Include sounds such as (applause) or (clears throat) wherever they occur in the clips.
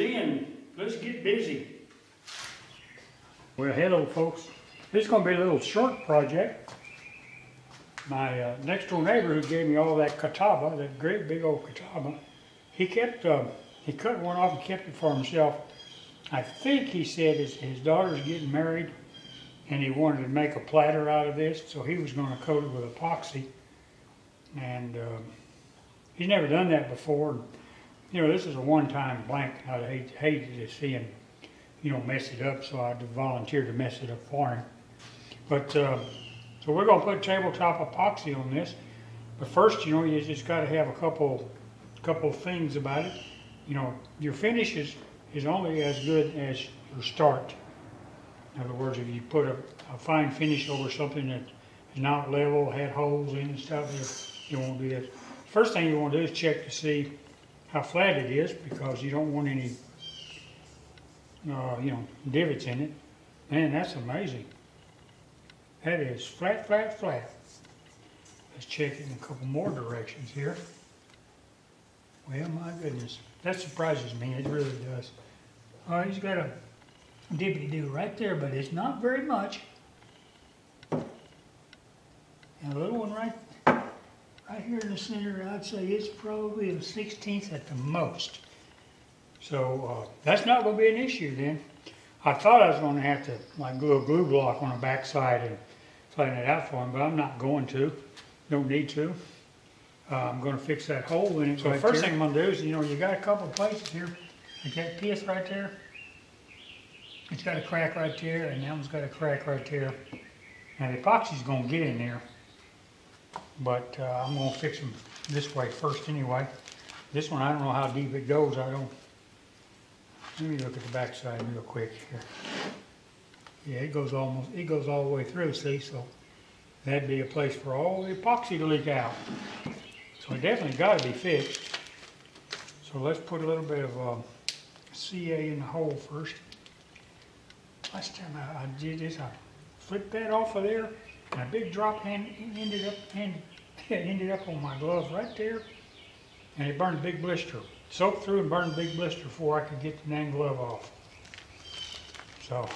Let's get busy. Well, hello folks. This is going to be a little short project. My uh, next door neighbor who gave me all that catawba, that great big old catawba, he kept, uh, he cut one off and kept it for himself. I think he said his, his daughter's getting married and he wanted to make a platter out of this, so he was going to coat it with epoxy. And um, he's never done that before. You know, this is a one-time blank. I'd hate, hated to see him, you know, mess it up, so I volunteered to mess it up for him. But uh, so we're going to put tabletop epoxy on this. But first, you know, you just got to have a couple, couple things about it. You know, your finish is, is only as good as your start. In other words, if you put a, a fine finish over something that is not level, had holes in and stuff, you won't do that. First thing you want to do is check to see how flat it is because you don't want any, uh, you know, divots in it. Man, that's amazing. That is flat, flat, flat. Let's check it in a couple more directions here. Well, my goodness, that surprises me. It really does. All right, he's got a dippity do right there, but it's not very much. And a little one right, right here in the center, I'd say it's probably a sixteenth at the most. So, uh, that's not gonna be an issue then. I thought I was gonna have to like glue a glue block on the backside and flatten it out for him, but I'm not going to. Don't need to. Uh, I'm gonna fix that hole in it. So right first there. thing I'm gonna do is, you know, you got a couple of places here, like that piece right there. It's got a crack right there, and that one's got a crack right there. Now the epoxy's gonna get in there, but uh, I'm gonna fix them this way first anyway. This one, I don't know how deep it goes, I don't. Let me look at the backside real quick here. Yeah, it goes almost, it goes all the way through, see, so that'd be a place for all the epoxy to leak out. So it definitely gotta be fixed. So let's put a little bit of um, CA in the hole first. Last time I, I did this, I flipped that off of there, and a big drop ended up ended, ended up on my glove right there, and it burned a big blister. Soaked through and burned a big blister before I could get the dang glove off. So.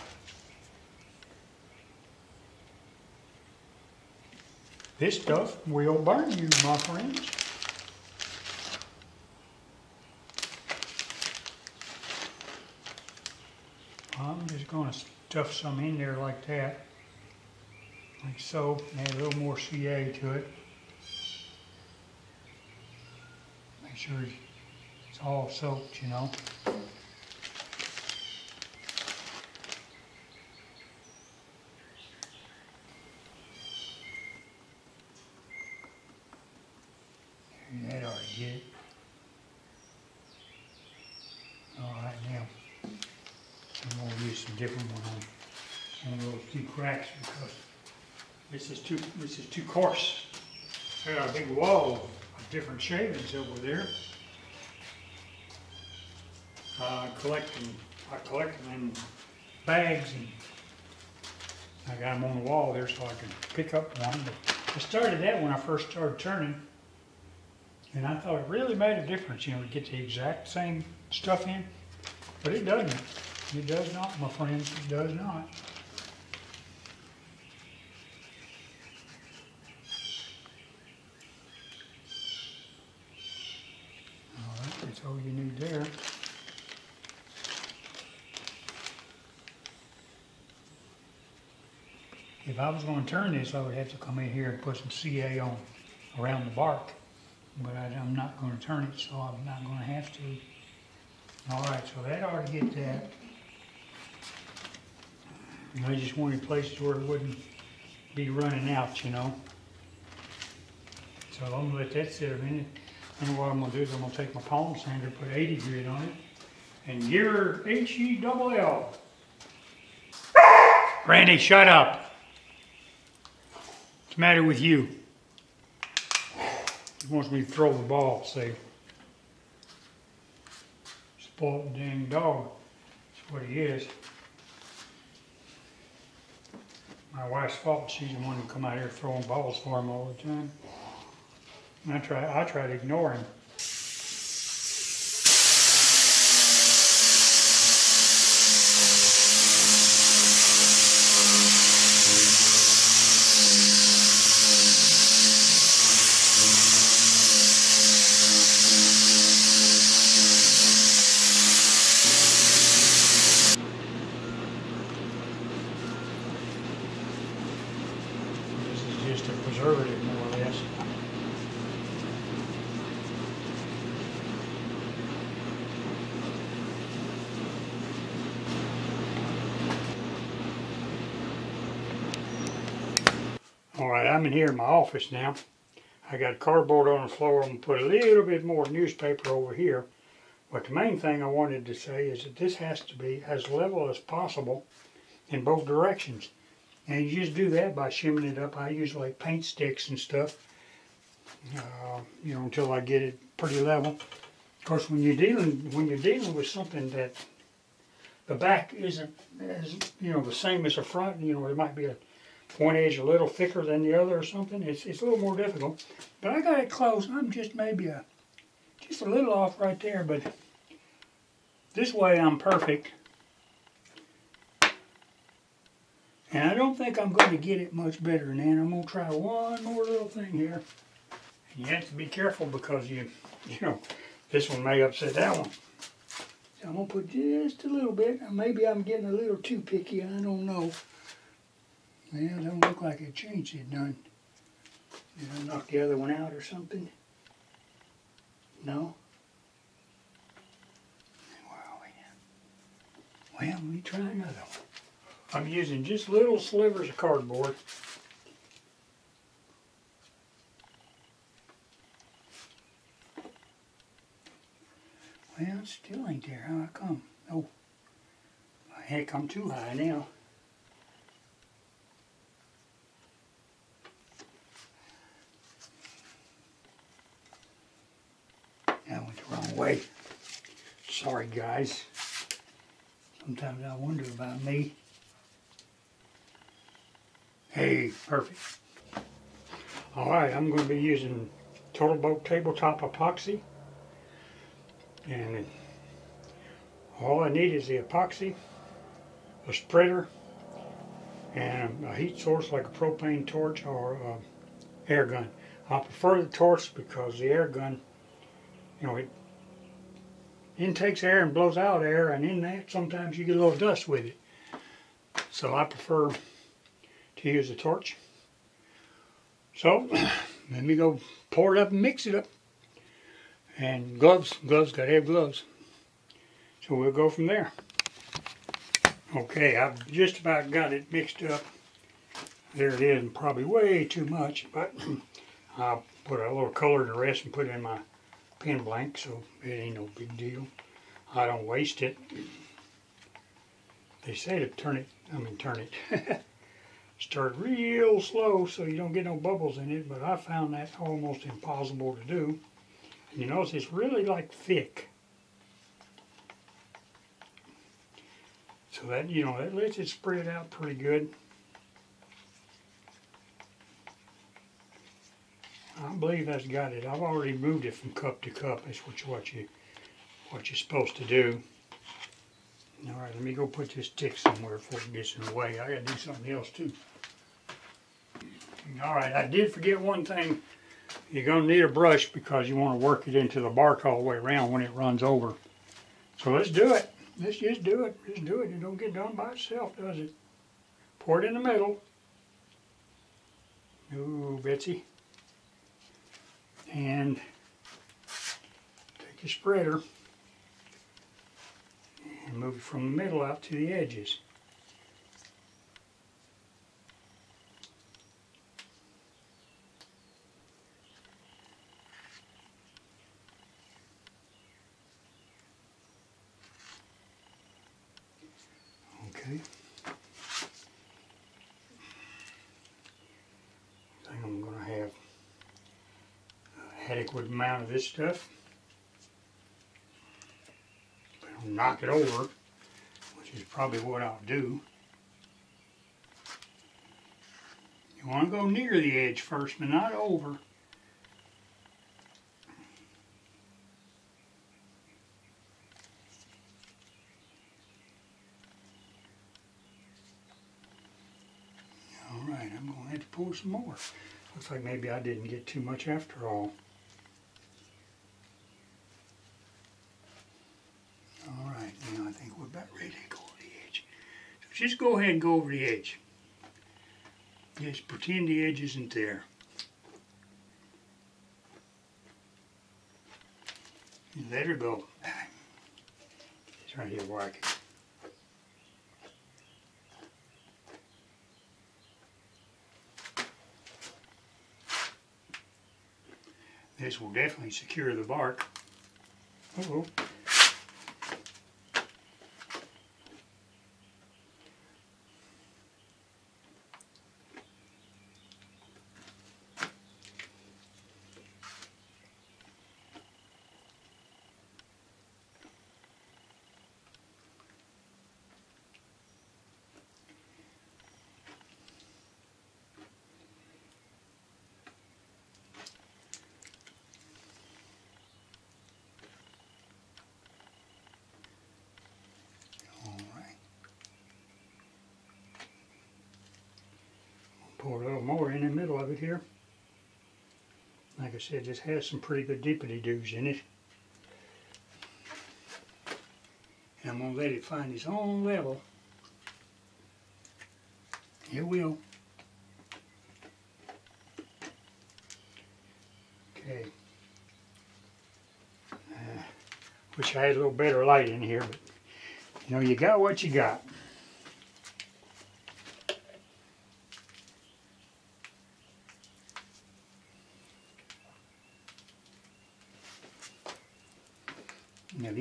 This stuff will burn you, my friends. I'm just gonna stuff some in there like that. Like so, add a little more CA to it. Make sure it's all soaked, you know. That to. All right, now. I'm gonna use some different one on, on those two cracks because this is too, this is too coarse. I got a big wall of different shavings over there. Uh, collecting, I collect them in bags and I got them on the wall there so I can pick up one. But I started that when I first started turning. And I thought it really made a difference, you know, to get the exact same stuff in, but it doesn't. It does not, my friends, it does not. All right, that's all you need there. If I was gonna turn this, I would have to come in here and put some CA on around the bark. But I, I'm not gonna turn it, so I'm not gonna have to. All right, so that ought to get that. And I just wanted places where it wouldn't be running out, you know? So I'm gonna let that sit a minute. And what I'm gonna do is I'm gonna take my palm sander, put eighty grit on it, and gear her H E double L. Randy, shut up. What's the matter with you? He wants me to throw the ball, see? Spoiled dang dog. That's what he is. My wife's fault. She's the one who come out here throwing balls for him all the time. I try, I try to ignore him. All right, In here in my office now. I got cardboard on the floor. I'm gonna put a little bit more newspaper over here. But the main thing I wanted to say is that this has to be as level as possible in both directions. And you just do that by shimming it up. I use like paint sticks and stuff, uh, you know, until I get it pretty level. Of course, when you're dealing when you're dealing with something that the back isn't as you know the same as the front, you know, there might be a one edge a little thicker than the other or something. It's it's a little more difficult. But I got it close. I'm just maybe a just a little off right there, but this way I'm perfect. And I don't think I'm going to get it much better than that. I'm going to try one more little thing here. And you have to be careful because you, you know, this one may upset that one. So I'm going to put just a little bit. Maybe I'm getting a little too picky. I don't know. It don't look like it changed it none. Did I knock the other one out or something? No? Where are we now? Well, let me try another one. I'm using just little slivers of cardboard. Well, it still ain't there. How I come? Oh, heck, I'm too high now. That went the wrong way. Sorry, guys. Sometimes I wonder about me. Hey, perfect. All right, I'm going to be using TotalBoat Tabletop Epoxy. And all I need is the epoxy, a spreader, and a heat source like a propane torch or a air gun. I prefer the torch because the air gun, you know, it intakes air and blows out air, and in that sometimes you get a little dust with it. So I prefer to use a torch. So (clears throat) let me go pour it up and mix it up. And gloves, gloves, gotta have gloves. So we'll go from there. Okay, I've just about got it mixed up. There it is, and probably way too much, but (clears throat) I'll put a little color to rest and put it in my pen blank, so it ain't no big deal. I don't waste it. They say to turn it, I mean turn it. (laughs) Start real slow so you don't get no bubbles in it, but I found that almost impossible to do. And you notice it's really like thick. So that, you know, that lets it spread out pretty good. I believe that's got it. I've already moved it from cup to cup. That's what you, what you, what you're supposed to do. All right, let me go put this stick somewhere before it gets in the way. I gotta do something else too. All right, I did forget one thing. You're gonna need a brush because you wanna work it into the bark all the way around when it runs over. So let's do it. Let's just do it. Just do it. It don't get done by itself, does it? Pour it in the middle. Ooh, Betsy. And take your spreader and move it from the middle out to the edges. Okay. I think I'm going to have an adequate amount of this stuff. I'll knock it over, which is probably what I'll do. You want to go near the edge first, but not over. All right, I'm going to have to pull some more. Looks like maybe I didn't get too much after. All just go ahead and go over the edge. Just pretend the edge isn't there. And let her go. It's right here where I can. This will definitely secure the bark. Uh oh in the middle of it here. Like I said, this has some pretty good deepity doos in it. And I'm gonna let it find its own level. It will. Okay. Uh, wish I had a little better light in here, but you know, you got what you got.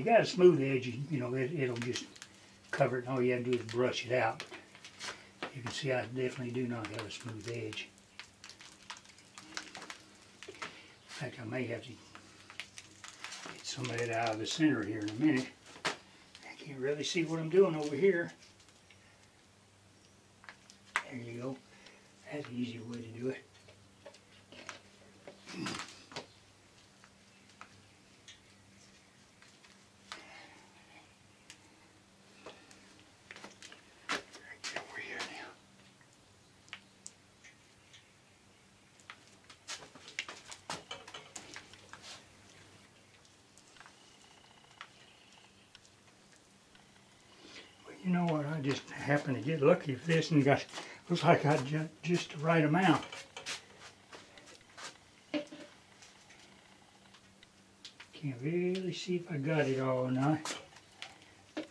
You got a smooth edge, you, know, it, it'll just cover it, and all you have to do is brush it out. You can see I definitely do not have a smooth edge. In fact, I may have to get some of it out of the center here in a minute. I can't really see what I'm doing over here. There you go. That's an easier way to do it. You know what? I just happened to get lucky with this and got looks like I got just the right amount. Can't really see if I got it all or not. I'm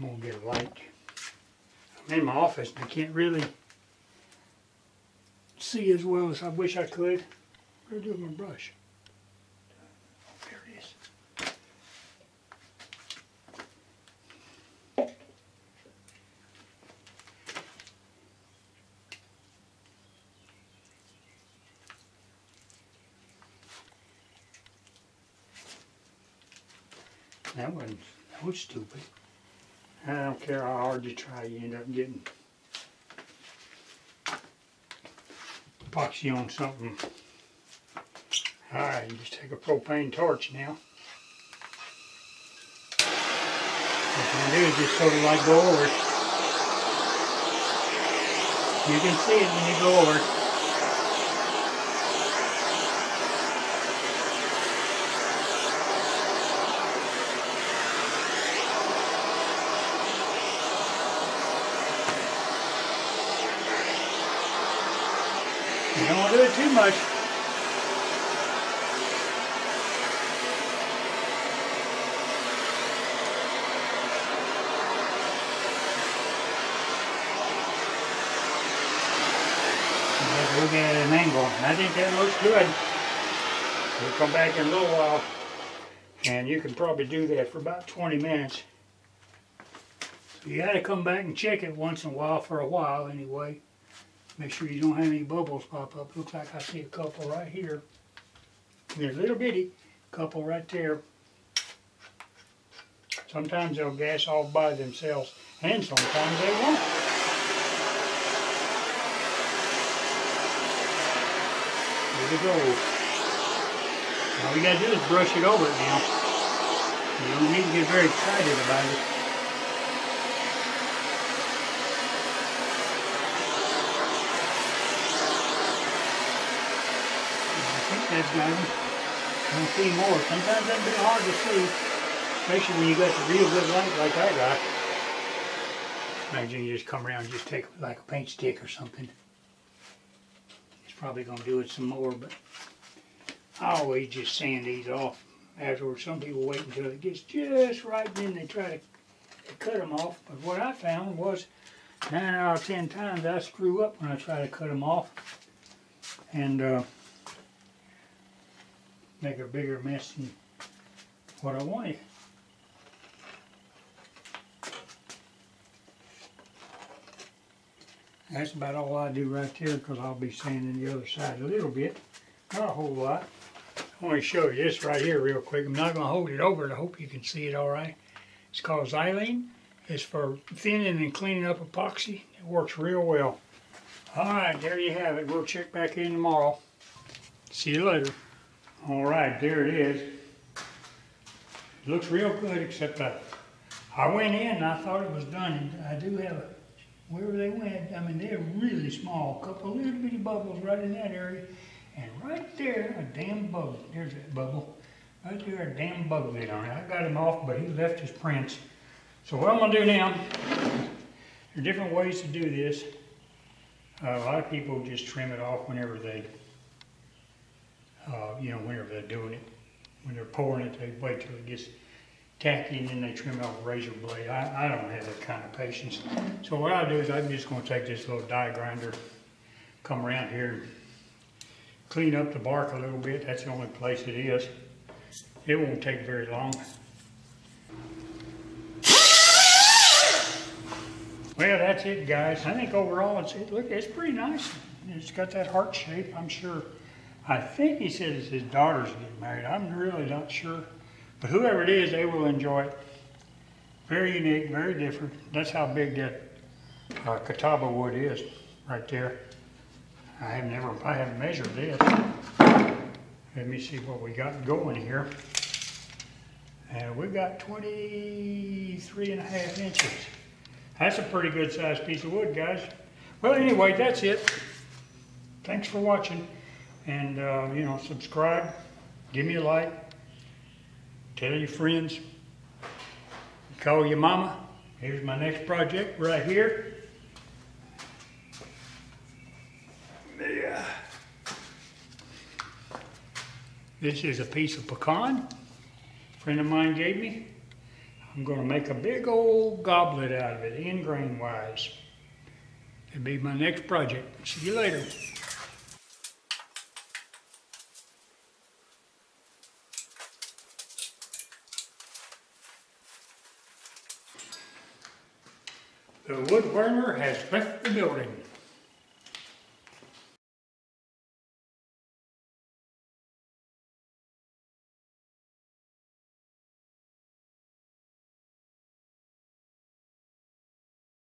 gonna get a light. I'm in my office and I can't really see as well as I wish I could. Where do my brush? Oh, there it is. That wasn't, that was stupid. I don't care how hard you try, you end up getting epoxy on something. Alright, you just take a propane torch now. What you do is just sort of like go over. You can see it when you go over it. You don't want to do it too much. To look at an angle. I think that looks good. We'll come back in a little while and you can probably do that for about 20 minutes. So you gotta come back and check it once in a while for a while anyway. Make sure you don't have any bubbles pop up. Looks like I see a couple right here. There's a little bitty couple right there. Sometimes they'll gas all by themselves, and sometimes they won't. There we go. All you gotta do is brush it over now. You don't need to get very excited about it. Him. I don't see more. Sometimes that's bit hard to see, especially when you got the real good light like I got. Imagine you just come around and just take like a paint stick or something. It's probably gonna do it some more, but I always just sand these off afterwards. Some people wait until it gets just right, and then they try to cut them off. But what I found was nine out of ten times I screw up when I try to cut them off. And uh, make a bigger mess than what I wanted. That's about all I do right there because I'll be sanding the other side a little bit, not a whole lot. I want to show you this right here real quick. I'm not going to hold it over. I hope you can see it all right. It's called Xylene. It's for thinning and cleaning up epoxy. It works real well. All right, there you have it. We'll check back in tomorrow. See you later. All right, there it is. It looks real good, except I, I went in and I thought it was done. I do have a, wherever they went, I mean, they're really small. A couple little bitty bubbles right in that area. And right there, a damn bubble. There's that bubble. Right there, a damn bug lit on it. I got him off, but he left his prints. So what I'm gonna do now, there are different ways to do this. Uh, a lot of people just trim it off whenever they, uh, you know, whenever they're doing it. When they're pouring it, they wait till it gets tacky and then they trim off razor blade. I, I don't have that kind of patience. So what I do is I'm just gonna take this little die grinder, come around here, clean up the bark a little bit. That's the only place it is. It won't take very long. Well, that's it, guys. I think overall, it's, it, look, it's pretty nice. It's got that heart shape, I'm sure. I think he said it's his daughter's getting married. I'm really not sure. But whoever it is, they will enjoy it. Very unique, very different. That's how big that uh, catawba wood is, right there. I have never, I haven't measured this. Let me see what we got going here. And we've got 23 and a half inches. That's a pretty good sized piece of wood, guys. Well, anyway, that's it. Thanks for watching. And, uh, you know, subscribe, give me a like, tell your friends, call your mama. Here's my next project right here. Yeah. This is a piece of pecan a friend of mine gave me. I'm going to make a big old goblet out of it, end grain wise. It'll be my next project. See you later. The Wood Whirler has left the building.